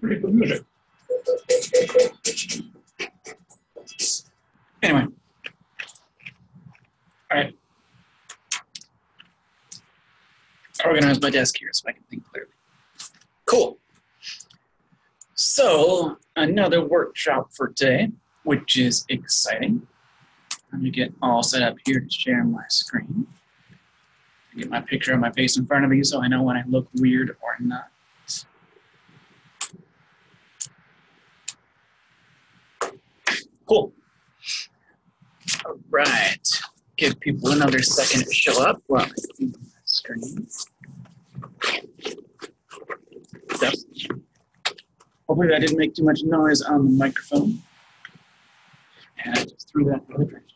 pretty. Anyway. All right. Organize my desk here so I can think clearly. Cool. So, another workshop for today, which is exciting. Let me get all set up here to share my screen. Get my picture of my face in front of me so I know when I look weird or not. Cool. All right. Give people another second to show up my screen. So, hopefully that didn't make too much noise on the microphone. And I just threw that in the. All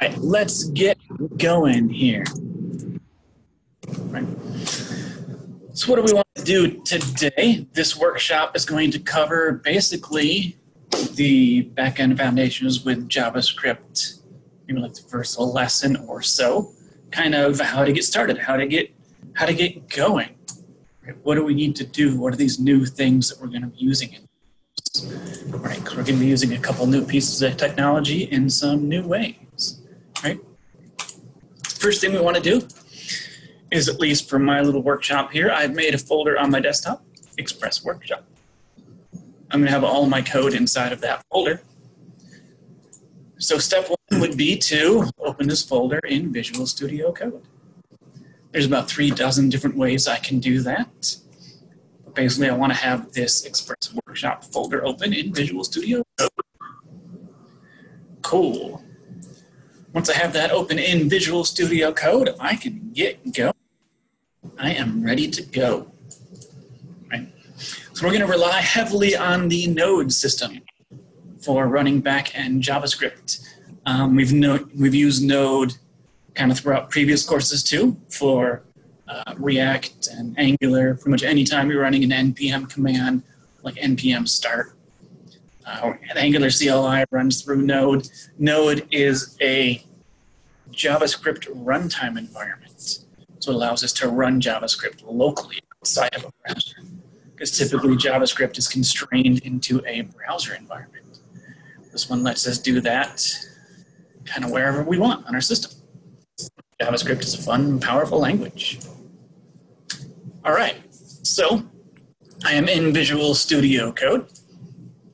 right, let's get going here. Right. So, what do we want to do today? This workshop is going to cover basically the backend foundations with JavaScript, maybe like the first lesson or so, kind of how to get started, how to get how to get going. Right? What do we need to do? What are these new things that we're going to be using? In right, we're going to be using a couple new pieces of technology in some new ways. Right. First thing we want to do is, at least for my little workshop here, I've made a folder on my desktop, Express Workshop. I'm going to have all my code inside of that folder. So step one would be to open this folder in Visual Studio Code. There's about three dozen different ways I can do that. But basically, I want to have this Express Workshop folder open in Visual Studio Code. Cool. Once I have that open in Visual Studio Code, I can get go. I am ready to go. Right. So we're going to rely heavily on the Node system for running back-end JavaScript. Um, we've, no, we've used Node kind of throughout previous courses too for uh, React and Angular. Pretty much anytime you're running an npm command like npm start, uh, Angular CLI runs through Node. Node is a JavaScript runtime environment. So it allows us to run JavaScript locally outside of a browser. Because typically JavaScript is constrained into a browser environment. This one lets us do that kind of wherever we want on our system. JavaScript is a fun, powerful language. All right, so I am in Visual Studio Code.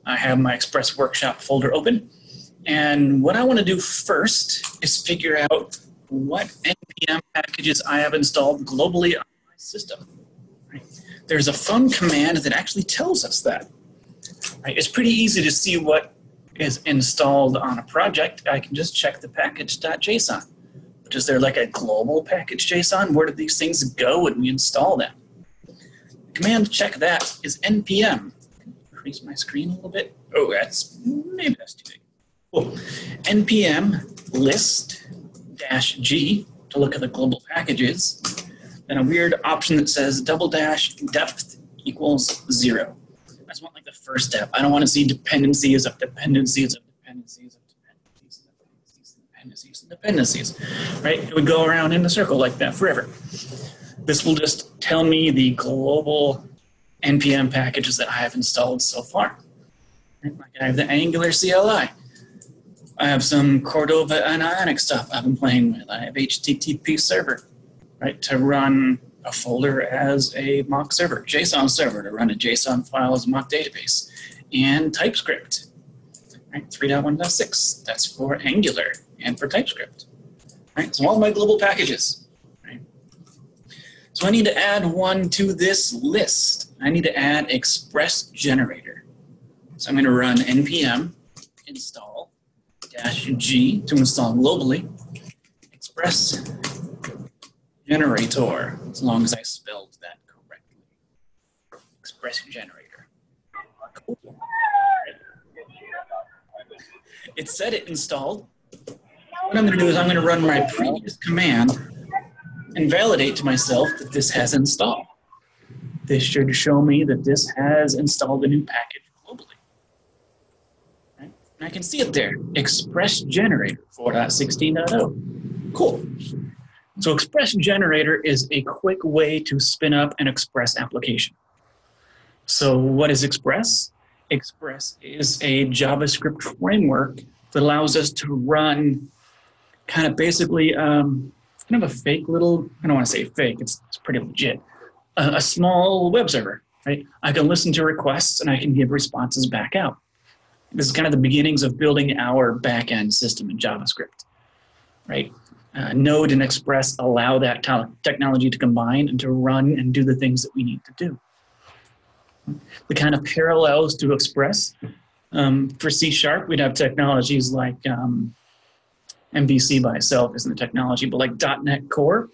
I have my Express Workshop folder open. And what I want to do first is figure out what NPM packages I have installed globally on my system. Right? There's a fun command that actually tells us that. Right? It's pretty easy to see what is installed on a project. I can just check the package.json. But is there like a global package JSON? Where do these things go when we install them? The command check that is npm increase my screen a little bit. Oh, that's maybe that's too big. Cool. npm list dash g to look at the global packages. Then a weird option that says double dash depth equals zero. I just want like the first step. I don't want to see dependencies of dependencies of dependencies of dependencies of dependencies of dependencies of dependencies. Right? It would go around in a circle like that forever. This will just tell me the global npm packages that I have installed so far. I have the Angular CLI. I have some Cordova and Ionic stuff I've been playing with. I have HTTP server, right, to run a folder as a mock server, JSON server to run a JSON file as a mock database, and TypeScript, right, 3.1.6. That's for Angular and for TypeScript, right. So all my global packages. So I need to add one to this list. I need to add Express Generator. So I'm going to run npm install dash g to install globally Express Generator, as long as I spelled that correctly. Express Generator. It said it installed. What I'm going to do is I'm going to run my previous command and validate to myself that this has installed. This should show me that this has installed a new package globally. Right? I can see it there, Express Generator 4.16.0. Cool. So Express Generator is a quick way to spin up an Express application. So what is Express? Express is a JavaScript framework that allows us to run kind of basically um, kind of a fake little, I don't want to say fake, it's, it's pretty legit, a, small web server, right? I can listen to requests and I can give responses back out. This is kind of the beginnings of building our backend system in JavaScript, right? Uh, Node and Express allow that technology to combine and to run and do the things that we need to do. The kind of parallels to Express um, for C Sharp, we'd have technologies like um, MVC by itself isn't the technology, but like .NET Core,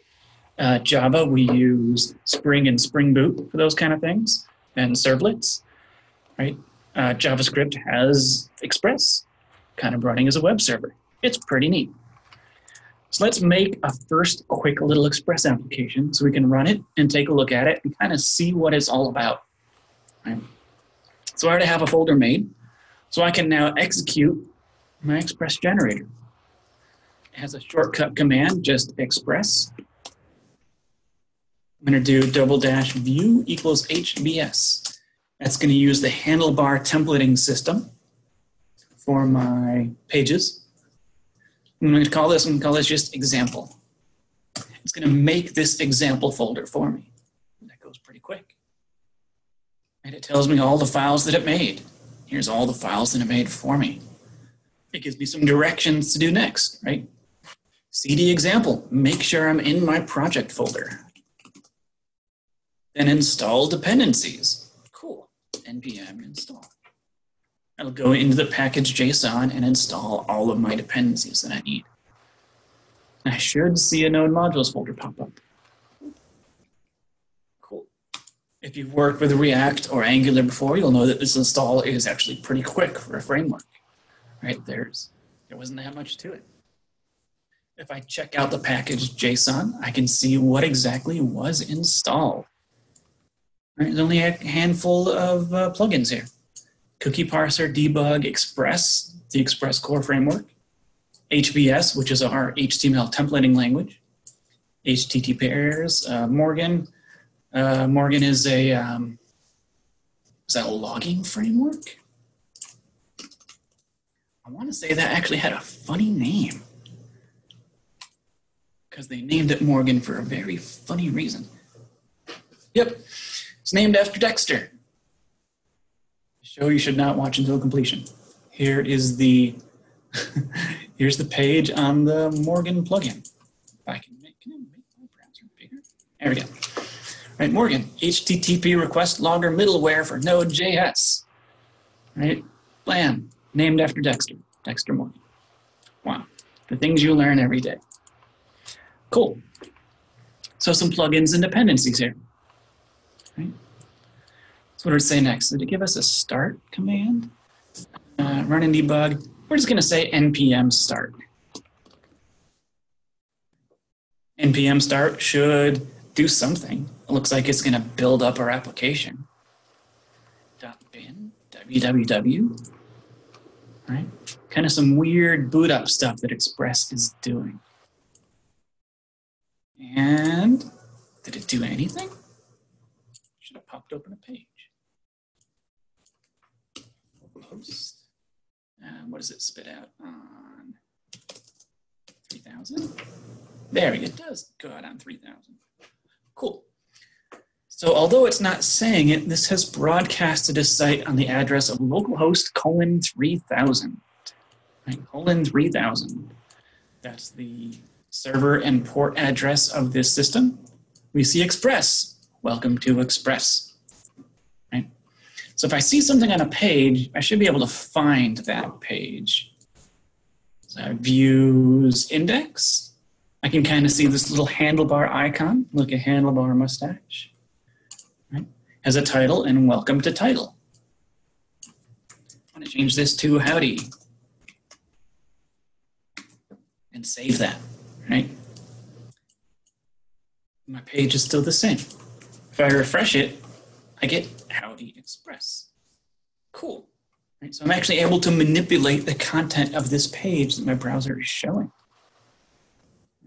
uh, Java, we use Spring and Spring Boot for those kind of things, and servlets, right? Uh, JavaScript has Express, kind of running as a web server. It's pretty neat. So let's make a first quick little Express application so we can run it and take a look at it and kind of see what it's all about. Right? So I already have a folder made, so I can now execute my Express generator. Has a shortcut command, just express. I'm going to do double dash view equals HBS. That's going to use the handlebar templating system for my pages. I'm going to call this, I'm going to call this just example. It's going to make this example folder for me. That goes pretty quick. And it tells me all the files that it made. Here's all the files that it made for me. It gives me some directions to do next, right? CD example, make sure I'm in my project folder. Then install dependencies. Cool, npm install. I'll go into the package JSON and install all of my dependencies that I need. I should see a node modules folder pop up. Cool. If you've worked with React or Angular before, you'll know that this install is actually pretty quick for a framework. Right, there's, there wasn't that much to it. If I check out the package JSON, I can see what exactly was installed. There's only a handful of uh, plugins here. Cookie Parser, Debug, Express, the Express core framework, HBS, which is our HTML templating language, HTTP errors, uh, Morgan. Uh, Morgan is a, um, is that a logging framework? I want to say that actually had a funny name because they named it Morgan for a very funny reason. Yep, it's named after Dexter. show you should not watch until completion. Here is the here's the page on the Morgan plugin. If I can make, can I make my browser bigger? There we go. Right, Morgan, HTTP request logger middleware for Node.js. Right, blam, named after Dexter, Dexter Morgan. Wow, the things you learn every day. Cool. So some plugins and dependencies here. Right? So what did it say next? Did it give us a start command? Uh, run and debug. We're just going to say npm start. npm start should do something. It looks like it's going to build up our application. .bin www. Right? Kind of some weird boot up stuff that Express is doing. And did it do anything? Should have popped open a page. Post. And what does it spit out on 3000? There. It does go out on 3000. Cool. So although it's not saying it, this has broadcasted a site on the address of localhost colon 3000. Right, colon 3000. That's the server and port address of this system, we see Express. Welcome to Express. Right? So if I see something on a page, I should be able to find that page. So views index. I can kind of see this little handlebar icon, look at handlebar mustache. Right? Has a title and welcome to title. I want to change this to howdy and save that right? My page is still the same. If I refresh it, I get Howdy Express. Cool. Right? So I'm actually able to manipulate the content of this page that my browser is showing.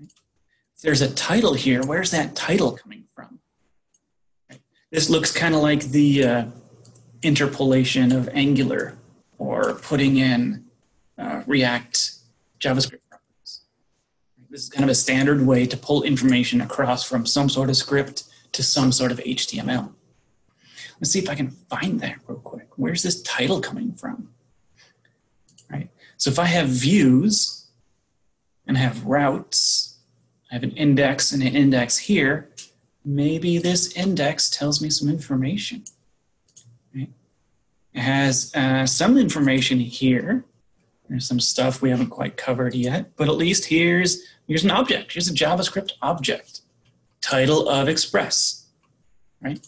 If there's a title here, where's that title coming from? Right? This looks kind of like the uh, interpolation of Angular or putting in uh, React JavaScript. This is kind of a standard way to pull information across from some sort of script to some sort of HTML. Let's see if I can find that real quick. Where's this title coming from? Right. So if I have views and I have routes, I have an index and an index here, maybe this index tells me some information. Right. It has uh, some information here. There's some stuff we haven't quite covered yet, but at least here's, here's an object. Here's a JavaScript object. Title of Express, right?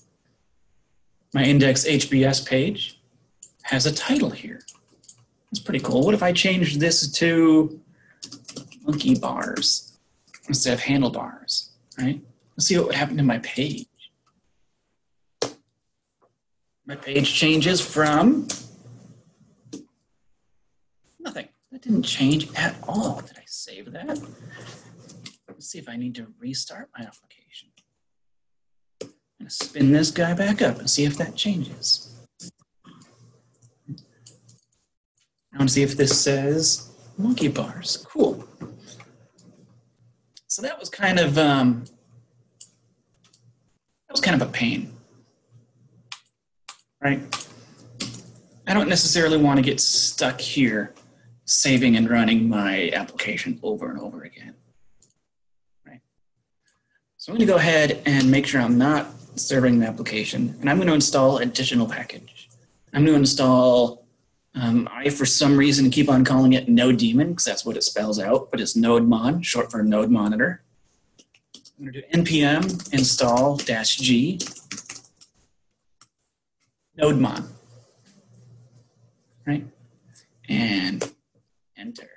my index HBS page has a title here. That's pretty cool. What if I change this to monkey bars instead of handlebars, right? Let's see what would happen to my page. My page changes from That didn't change at all. Did I save that? Let's see if I need to restart my application. I'm to spin this guy back up and see if that changes. I want to see if this says monkey bars. Cool. So that was kind of um, that was kind of a pain, right? I don't necessarily want to get stuck here saving and running my application over and over again. Right? So I'm going to go ahead and make sure I'm not serving the application, and I'm going to install additional package. I'm going to install, um, I for some reason keep on calling it node daemon because that's what it spells out, but it's node mon, short for node monitor. I'm going to do npm install dash g node mon, right? And enter.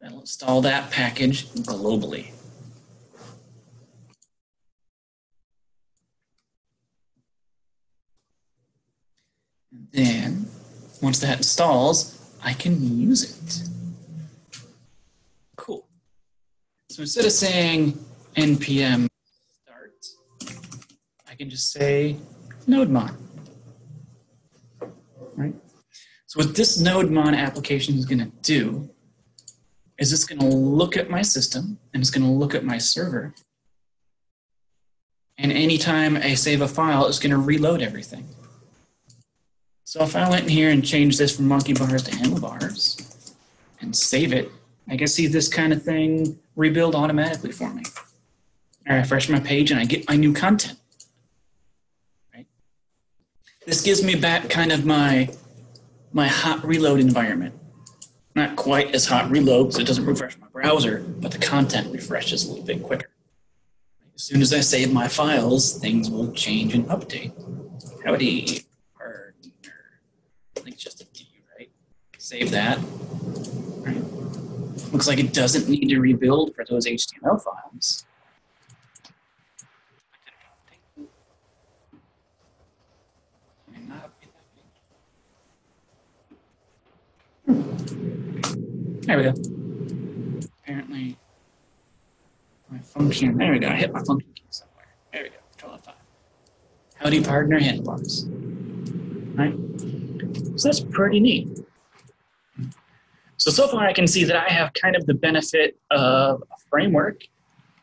That'll install that package globally. then once that installs, I can use it. Cool. So instead of saying npm start, I can just say nodemon. Right? So what this nodemon application is going to do is it's going to look at my system and it's going to look at my server. And anytime I save a file, it's going to reload everything. So if I went in here and changed this from monkey bars to handlebars and save it, I can see this kind of thing rebuild automatically for me. I refresh my page and I get my new content. Right? This gives me back kind of my, my hot reload environment. Not quite as hot reload because it doesn't refresh my browser, but the content refreshes a little bit quicker. As soon as I save my files, things will change and update. Howdy. I think it's just a D, right? Save that. Right. Looks like it doesn't need to rebuild for those HTML files. There we go. Apparently, my function, there we go, I hit my function key somewhere. There we go, control F5. Howdy partner handlebars. Right? So that's pretty neat. So, so far I can see that I have kind of the benefit of a framework.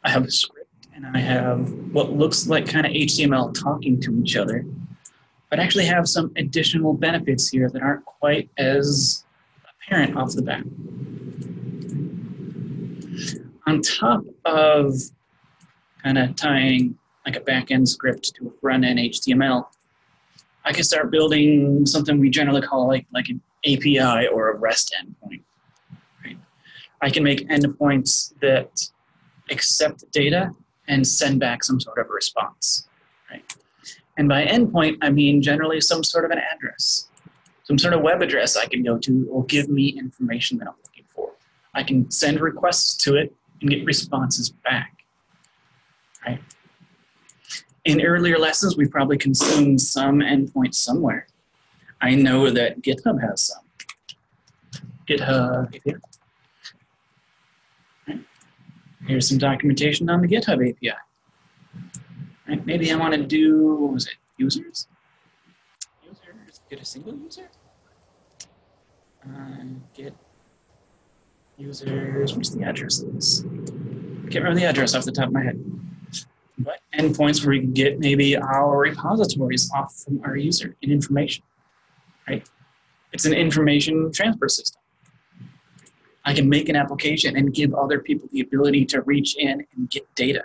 I have a script and I have what looks like kind of HTML talking to each other, but actually have some additional benefits here that aren't quite as apparent off the bat. On top of kind of tying like a backend script to a front end HTML, I can start building something we generally call like like an API or a REST endpoint. Right? I can make endpoints that accept data and send back some sort of response. Right? And by endpoint, I mean generally some sort of an address, some sort of web address I can go to will give me information that I'm looking for. I can send requests to it and get responses back. Right? in earlier lessons, we've probably consumed some endpoint somewhere. I know that GitHub has some. GitHub API. Right. Here's some documentation on the GitHub API. Right. Maybe I want to do, what was it, users? Users, get a single user? Uh, get users, where's the addresses? I can't remember the address off the top of my head. But endpoints where we can get maybe our repositories off from our user in information, right? It's an information transfer system. I can make an application and give other people the ability to reach in and get data.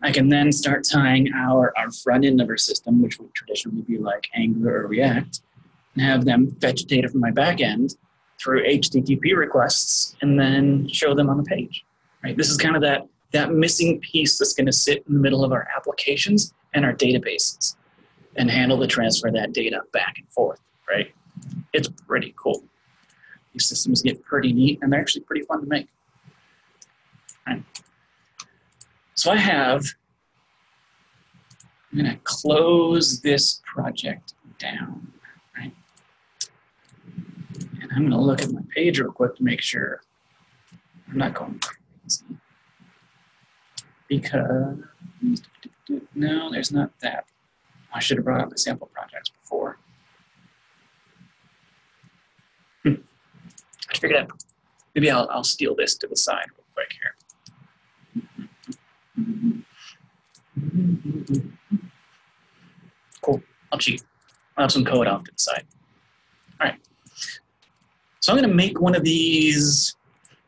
I can then start tying our, our front end of our system, which would traditionally be like Angular or React, and have them fetch data from my back end through HTTP requests and then show them on the page. Right? This is kind of that, that missing piece that's going to sit in the middle of our applications and our databases and handle the transfer of that data back and forth. Right? It's pretty cool. These systems get pretty neat and they're actually pretty fun to make. Right. So I have, I'm going to close this project down. I'm going to look at my page real quick to make sure I'm not going crazy. Because, no, there's not that. I should have brought up the sample projects before. Hmm. I figured out. Maybe I'll, I'll steal this to the side real quick here. Cool. I'll cheat. I'll have some code off to the side. All right. So I'm going to make one of these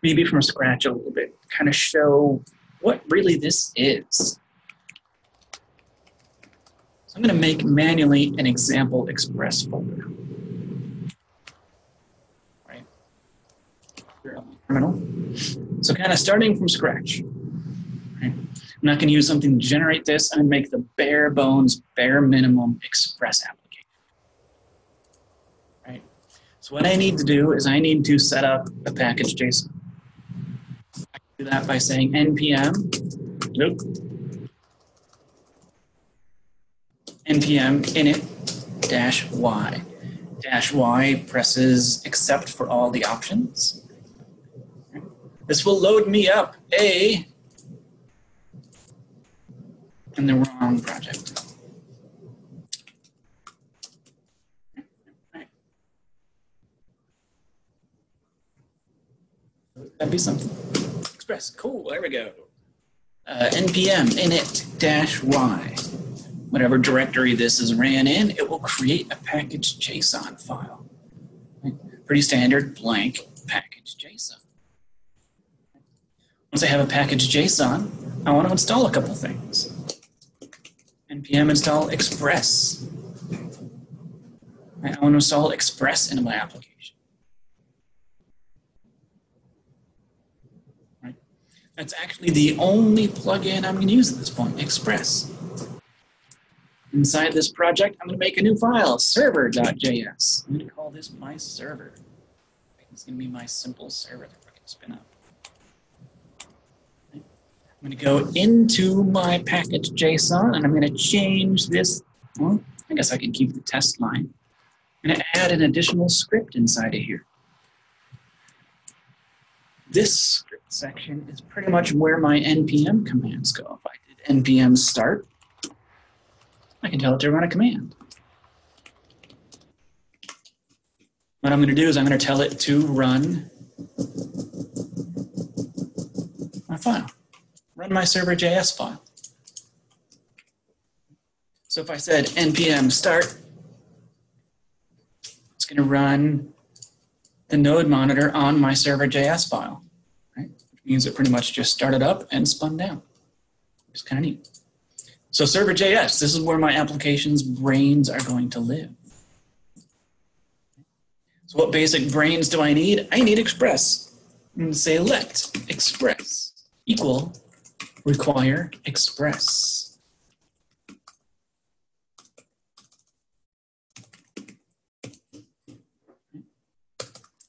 maybe from scratch a little bit, kind of show what really this is. So I'm going to make manually an example express folder. Right. Terminal. So kind of starting from scratch. Right. I'm not going to use something to generate this. I'm going to make the bare bones, bare minimum express application. So what I need to do is I need to set up a package JSON. I can do that by saying npm, nope, npm init dash y. Dash y presses accept for all the options. This will load me up a in the wrong project. That'd be something. Express, cool, there we go. Uh, npm init dash y. Whatever directory this is ran in, it will create a package JSON file. Pretty standard blank package JSON. Once I have a package JSON, I want to install a couple things. npm install express. I want to install express into my application. That's actually the only plugin I'm going to use at this point, Express. Inside this project, I'm going to make a new file, server.js. I'm going to call this my server. It's going to be my simple server that we're going to spin up. I'm going to go into my package JSON and I'm going to change this. Well, I guess I can keep the test line. I'm going to add an additional script inside of here. This section is pretty much where my npm commands go. If I did npm start, I can tell it to run a command. What I'm going to do is I'm going to tell it to run my file, run my server.js file. So if I said npm start, it's going to run the node monitor on my server.js file means it pretty much just started up and spun down. It's kind of neat. So server.js, this is where my application's brains are going to live. So what basic brains do I need? I need express. To say let express equal require express.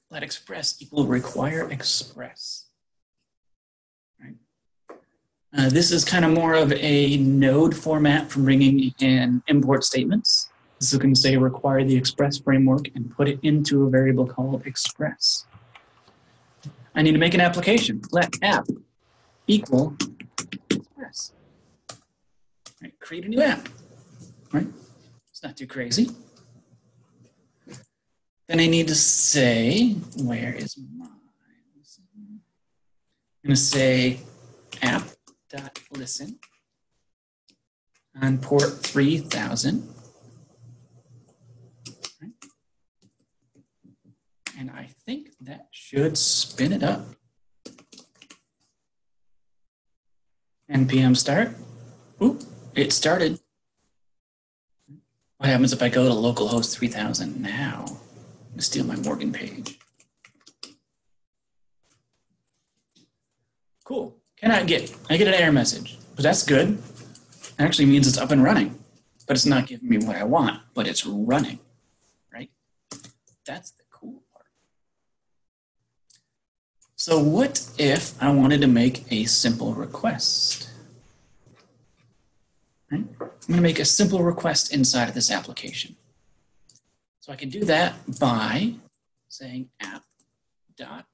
Let express equal require express. Uh, this is kind of more of a node format for bringing in import statements. This is going to say require the express framework and put it into a variable called express. I need to make an application. Let app equal express. Right, create a new app. Right? It's not too crazy. Then I need to say, where is my? I'm going to say app.listen on port 3000. And I think that should spin it up. npm start. Oop, it started. What happens if I go to localhost 3000 now? Steal my Morgan page. Cool. Cannot get. I get an error message, but that's good. It actually means it's up and running, but it's not giving me what I want, but it's running, right? That's the cool part. So what if I wanted to make a simple request? Right? I'm to make a simple request inside of this application. So I can do that by saying app dot.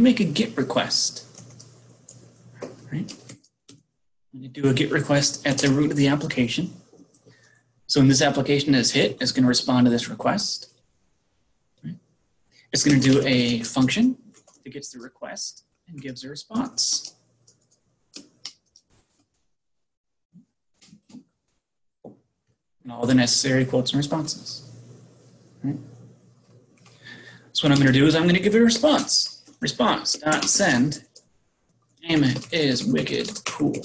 Make a get request. Right? I'm going to do a GET request at the root of the application. So when this application is hit, it's going to respond to this request. Right? It's going to do a function that gets the request and gives a response. And all the necessary quotes and responses. Right? So what I'm going to do is I'm going to give a response. Response dot send. Ammon is wicked cool.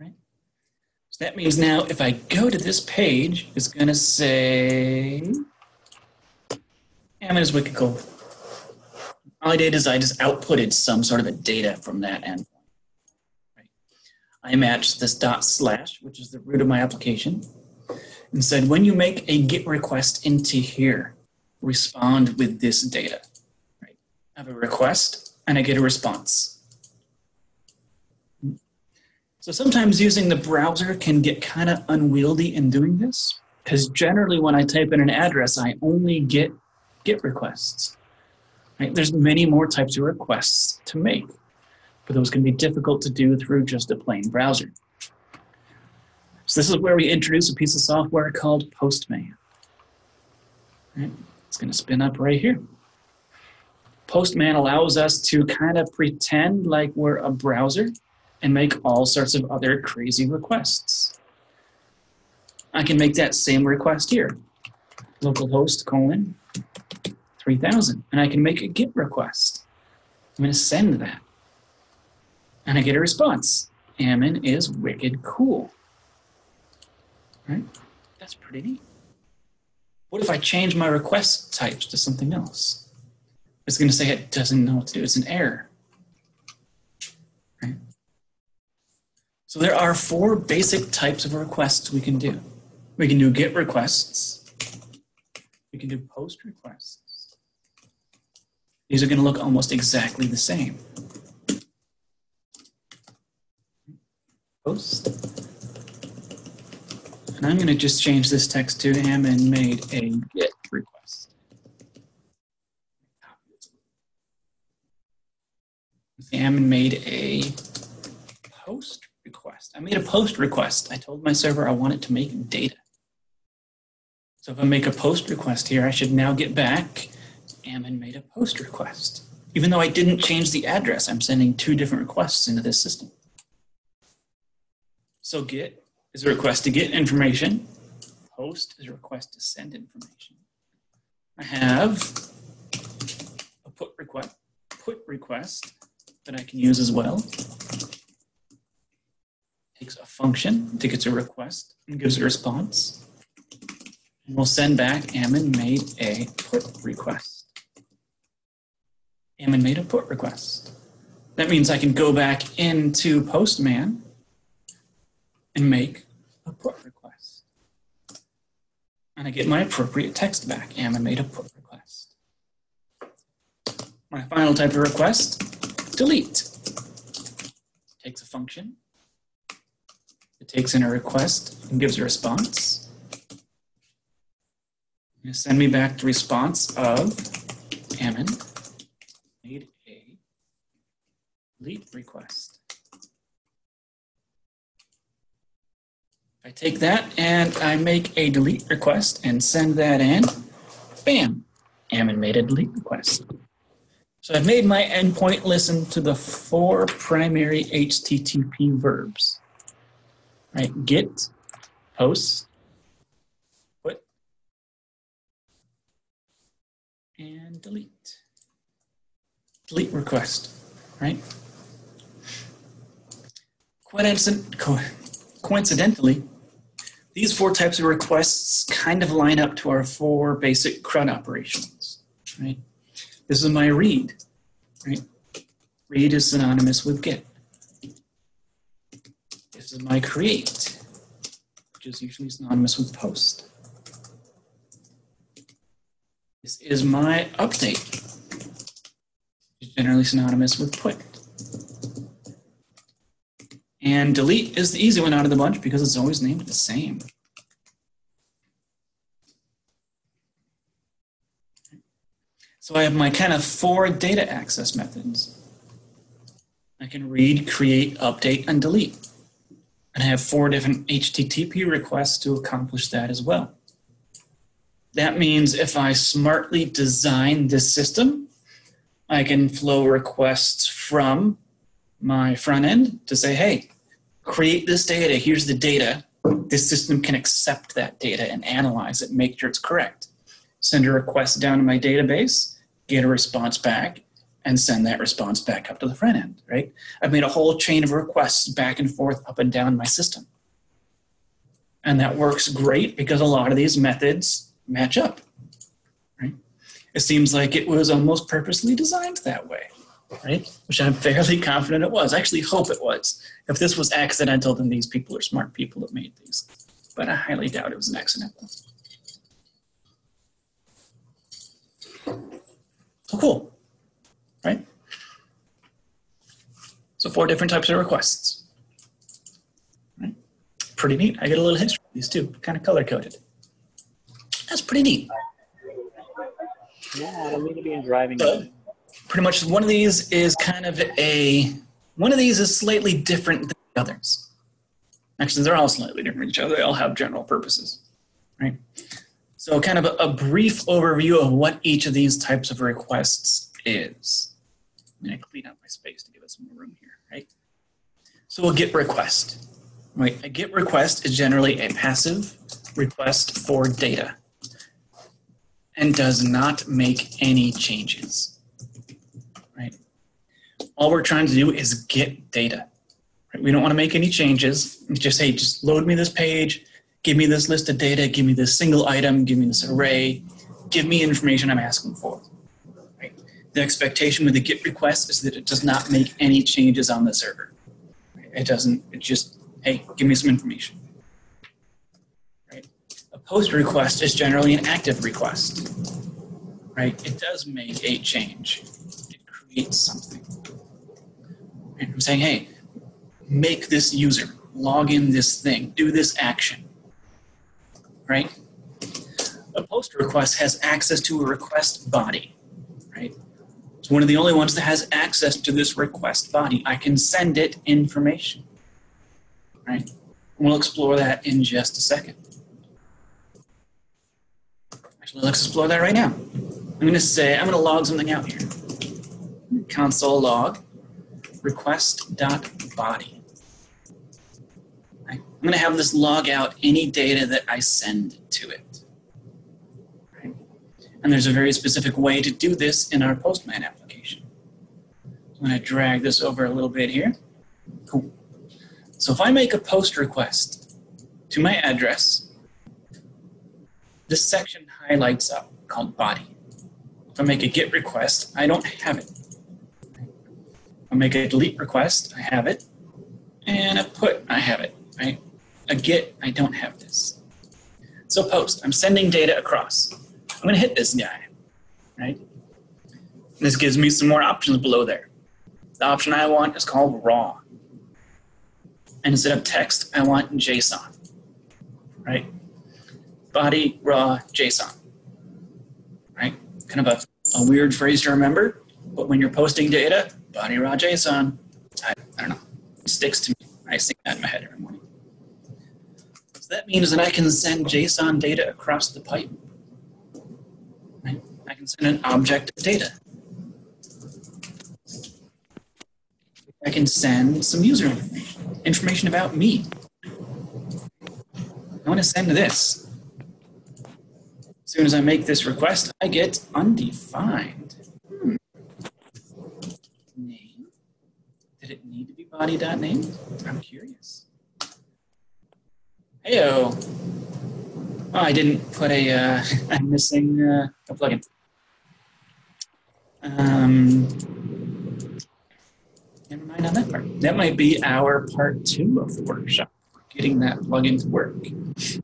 Right? So that means now if I go to this page, it's going to say, Ammon is wicked cool. All I did is I just outputted some sort of a data from that endpoint. Right. I matched this dot slash, which is the root of my application, and said, when you make a GET request into here, respond with this data. Right. I have a request and I get a response. So sometimes using the browser can get kind of unwieldy in doing this because generally when I type in an address, I only get GET requests. Right? There's many more types of requests to make, but those can be difficult to do through just a plain browser. So this is where we introduce a piece of software called Postman. Right? It's going to spin up right here. Postman allows us to kind of pretend like we're a browser and make all sorts of other crazy requests. I can make that same request here, localhost colon 3000, and I can make a GET request. I'm going to send that. And I get a response. Ammon is wicked cool. Right? That's pretty neat. What if I change my request types to something else? It's going to say it doesn't know what to do. It's an error. So there are four basic types of requests we can do. We can do GET requests. We can do POST requests. These are going to look almost exactly the same. Post. And I'm going to just change this text to Ammon made a GET request. Ammon made a POST request. I made a post request. I told my server I wanted to make data. So if I make a post request here, I should now get back Ammon made a post request. Even though I didn't change the address, I'm sending two different requests into this system. So get is a request to get information. Post is a request to send information. I have a put request, put request that I can use as well takes a function, takes a request, and gives a response. And we'll send back Ammon made a put request. Ammon made a put request. That means I can go back into Postman and make a put request. And I get my appropriate text back. Made a put request. My final type of request, delete. Takes a function, It takes in a request and gives a response. It's send me back the response of Ammon made a delete request. I take that and I make a delete request and send that in. Bam, Ammon made a delete request. So I've made my endpoint listen to the four primary HTTP verbs. Right, get, post, put, and delete. Delete request, right? Coincidentally, these four types of requests kind of line up to our four basic CRUD operations, right? This is my read, right? Read is synonymous with get. This is my create, which is usually synonymous with post. This is my update, which is generally synonymous with put. And delete is the easy one out of the bunch because it's always named the same. So I have my kind of four data access methods. I can read, create, update, and delete. And I have four different HTTP requests to accomplish that as well. That means if I smartly design this system, I can flow requests from my front end to say, hey, create this data. Here's the data. This system can accept that data and analyze it, make sure it's correct. Send a request down to my database, get a response back, and send that response back up to the front end, right? I've made a whole chain of requests back and forth, up and down my system. And that works great because a lot of these methods match up, right? It seems like it was almost purposely designed that way right? Which I'm fairly confident it was. I actually hope it was. If this was accidental, then these people are smart people that made these. But I highly doubt it was an accidental. So cool, right? So four different types of requests. Right? Pretty neat. I get a little history of these too, kind of color coded. That's pretty neat. Yeah, I don't mean to be in driving. So, pretty much one of these is kind of a one of these is slightly different than the others. Actually, they're all slightly different from each other. They all have general purposes, right? So kind of a, a brief overview of what each of these types of requests is. I'm to clean up my space to give us more room here, right? So a GET request, right? A GET request is generally a passive request for data and does not make any changes all we're trying to do is get data. Right? We don't want to make any changes. Just say, just load me this page, give me this list of data, give me this single item, give me this array, give me information I'm asking for. Right? The expectation with the GET request is that it does not make any changes on the server. It doesn't, it just, hey, give me some information. Right? A post request is generally an active request. Right? It does make a change. It creates something. I'm saying, hey, make this user, log in this thing, do this action, right? A post request has access to a request body, right? It's one of the only ones that has access to this request body. I can send it information, right? We'll explore that in just a second. Actually, let's explore that right now. I'm going to say, I'm going to log something out here. Console log request.body. I'm going to have this log out any data that I send to it. And there's a very specific way to do this in our Postman application. I'm going to drag this over a little bit here. Cool. So if I make a post request to my address, this section highlights up called body. If I make a GET request, I don't have it. I'll make a delete request, I have it. And a put, I have it, right? A get, I don't have this. So post, I'm sending data across. I'm gonna hit this guy, right? This gives me some more options below there. The option I want is called raw. And instead of text, I want JSON, right? Body, raw, JSON, right? Kind of a, a weird phrase to remember, but when you're posting data, body, raw, JSON, I, I don't know, it sticks to me. I sing that in my head every morning. So that means that I can send JSON data across the pipe. Right? I can send an object of data. I can send some user information, information about me. I want to send this. As soon as I make this request, I get undefined. Hmm. Name. Did it need to be body.name? I'm curious. Heyo. Oh, I didn't put a. Uh, I'm missing uh, a plugin. Um, never mind on that part. That might be our part two of the workshop, getting that plugin to work. So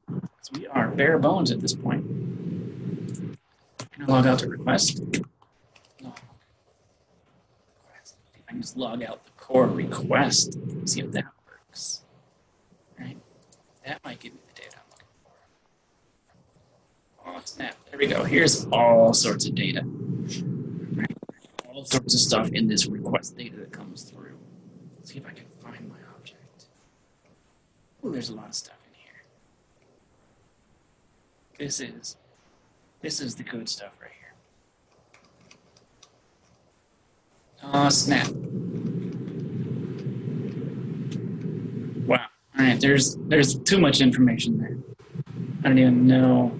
we are bare bones at this point. I log out to request? I can just log out core request, see if that works. Right? That might give me the data I'm looking for. Oh, snap. There we go. Here's all sorts of data. Right? All sorts of stuff in this request data that comes through. Let's see if I can find my object. Oh, there's a lot of stuff in here. This is this is the good stuff right here. Oh, snap. Wow. All there's there's too much information there. I don't even know.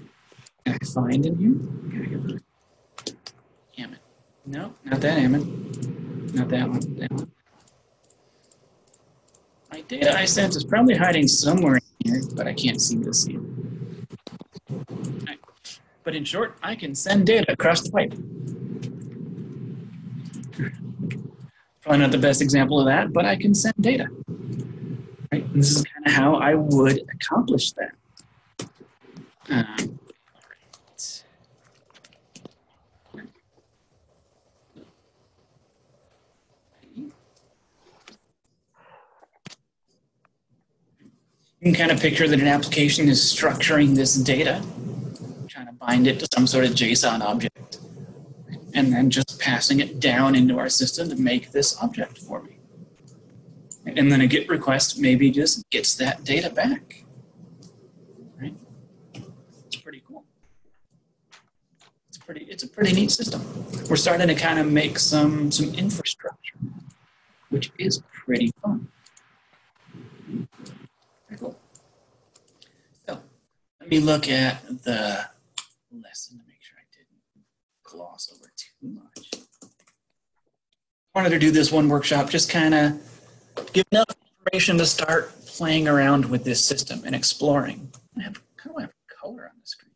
Can I find in here? Can I go Ammon. No, not that Ammon. Not that one. That one. My data I sense is probably hiding somewhere in here, but I can't seem to see it. But in short, I can send data across the pipe. Probably not the best example of that, but I can send data. This is kind of how I would accomplish that. Um. You can kind of picture that an application is structuring this data, trying to bind it to some sort of JSON object, and then just passing it down into our system to make this object for me. And then a GET request maybe just gets that data back. Right? It's pretty cool. It's pretty it's a pretty neat system. We're starting to kind of make some some infrastructure, which is pretty fun. Very cool. So let me look at the lesson to make sure I didn't gloss over too much. I Wanted to do this one workshop, just kind of give enough information to start playing around with this system and exploring. I have, I have color on the screen?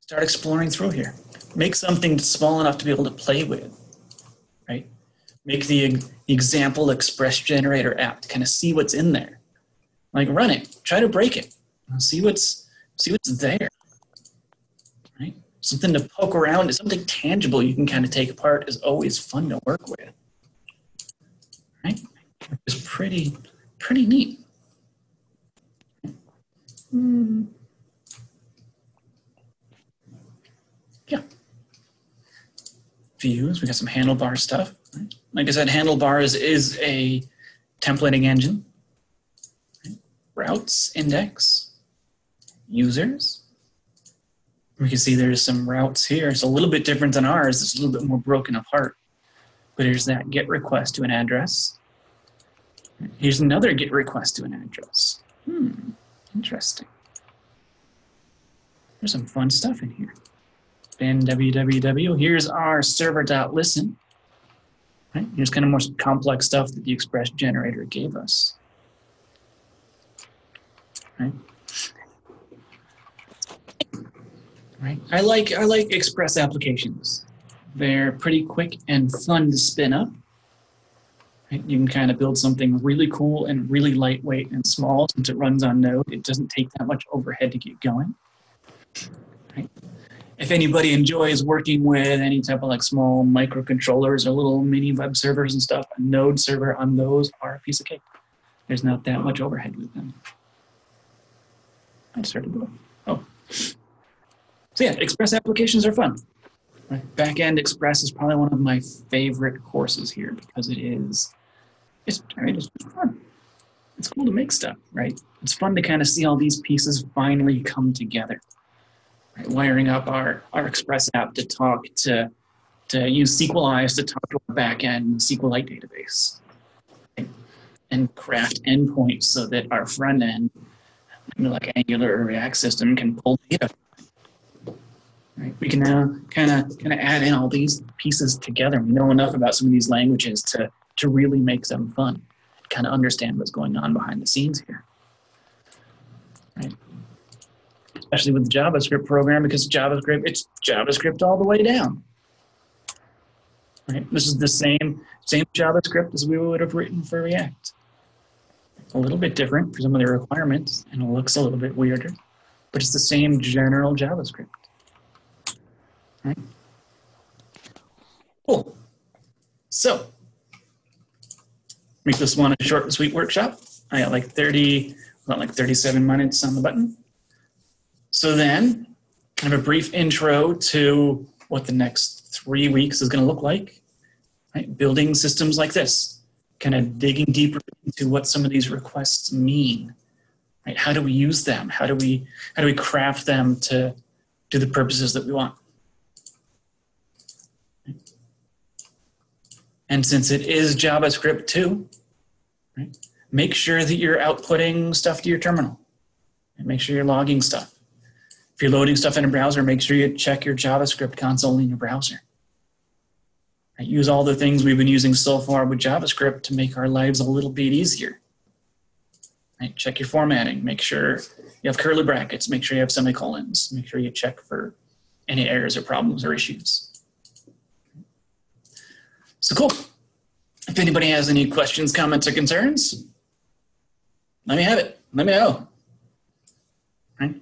Start exploring through here. Make something small enough to be able to play with, right? Make the, example express generator app to kind of see what's in there. Like run it, try to break it, see what's see what's there. Right? Something to poke around, something tangible you can kind of take apart is always fun to work with. Right? It's pretty pretty neat. Hmm. Yeah. Views, we got some handlebar stuff. Right? Like I said, handlebars is a templating engine. Right? Routes, index, users. We can see there's some routes here. It's a little bit different than ours. It's a little bit more broken apart. But here's that get request to an address. Here's another get request to an address. Hmm, interesting. There's some fun stuff in here. Bin www. Here's our server.listen. Right? Here's kind of more complex stuff that the Express generator gave us. Right? Right. I like I like Express applications. They're pretty quick and fun to spin up. You can kind of build something really cool and really lightweight and small since it runs on Node. It doesn't take that much overhead to get going. If anybody enjoys working with any type of like small microcontrollers or little mini web servers and stuff, a Node server on those are a piece of cake. there's not that much overhead with them. I started to Oh. So yeah, Express applications are fun. Right? Backend Express is probably one of my favorite courses here because it is, it's, right, it's fun. It's cool to make stuff, right? It's fun to kind of see all these pieces finally come together. Right? Wiring up our, our Express app to talk to, to use Sequelize to talk to our backend SQLite database. Right? And craft endpoints so that our front end, like Angular or React system, can pull data Right? We can now kind of kind of add in all these pieces together. We know enough about some of these languages to to really make them fun, kind of understand what's going on behind the scenes here. Right? Especially with the JavaScript program, because JavaScript it's JavaScript all the way down. Right? This is the same same JavaScript as we would have written for React. A little bit different for some of the requirements, and it looks a little bit weirder, but it's the same general JavaScript. Right? Cool. So, make this one a short and sweet workshop. I got like 30, about like 37 minutes on the button. So then, kind of a brief intro to what the next three weeks is going to look like. Right? Building systems like this, kind of digging deeper into what some of these requests mean. Right? How do we use them? How do we how do we craft them to do the purposes that we want? And since it is JavaScript too, right, make sure that you're outputting stuff to your terminal. And make sure you're logging stuff. If you're loading stuff in a browser, make sure you check your JavaScript console in your browser. Right, use all the things we've been using so far with JavaScript to make our lives a little bit easier. Right, check your formatting. Make sure you have curly brackets. Make sure you have semicolons. Make sure you check for any errors or problems or issues. So cool. If anybody has any questions, comments, or concerns, let me have it. Let me know. Right?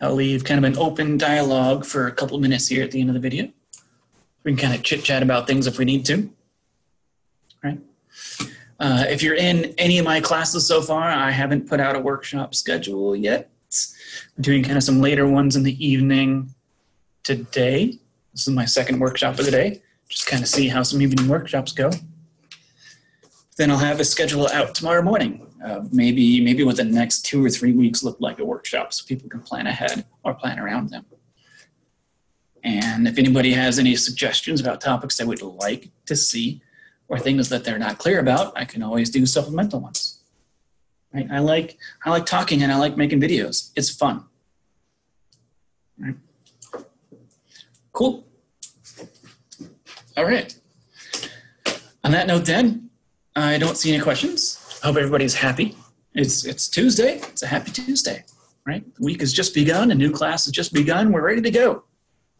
I'll leave kind of an open dialogue for a couple minutes here at the end of the video. We can kind of chit chat about things if we need to. Right? Uh, if you're in any of my classes so far, I haven't put out a workshop schedule yet. I'm doing kind of some later ones in the evening today. This is my second workshop of the day just kind of see how some evening workshops go. Then I'll have a schedule out tomorrow morning. Uh, maybe maybe what the next two or three weeks look like at workshops, so people can plan ahead or plan around them. And if anybody has any suggestions about topics they would like to see or things that they're not clear about, I can always do supplemental ones. Right? I like I like talking and I like making videos. It's fun. Right? Cool. All right. On that note, then, I don't see any questions. I hope everybody's happy. It's it's Tuesday. It's a happy Tuesday, right? The week has just begun. A new class has just begun. We're ready to go.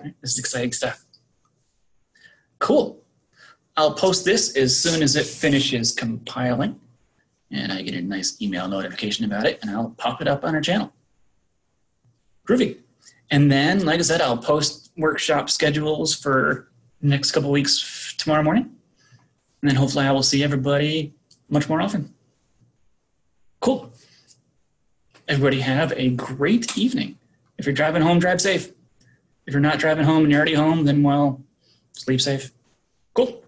Right? This is exciting stuff. Cool. I'll post this as soon as it finishes compiling, and I get a nice email notification about it, and I'll pop it up on our channel. Groovy. And then, like I said, I'll post workshop schedules for next couple weeks tomorrow morning. And then hopefully I will see everybody much more often. Cool. Everybody have a great evening. If you're driving home, drive safe. If you're not driving home and you're already home, then well, sleep safe. Cool.